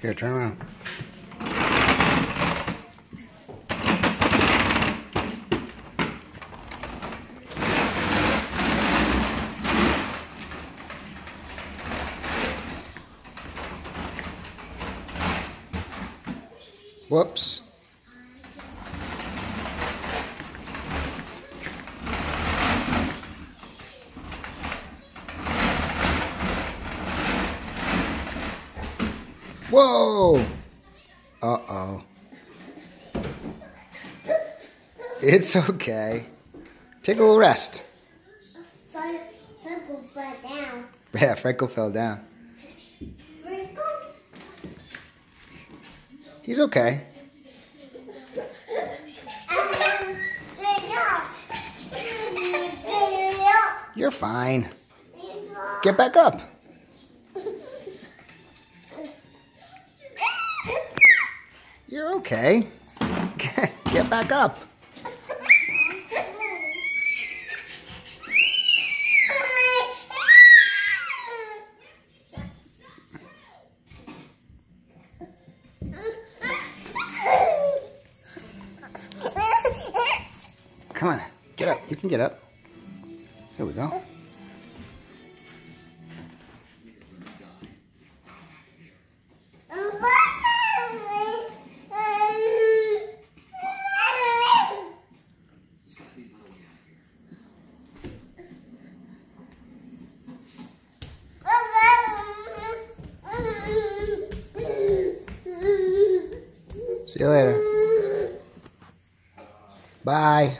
Here, turn around. Whoops. Whoa! Uh-oh. It's okay. Take a little rest. Freckle fell down. Yeah, Freckle fell down. He's okay. You're fine. Get back up. You're okay. Get, back up. Come on. Get up. You can get up. Here we go. See you later. Bye.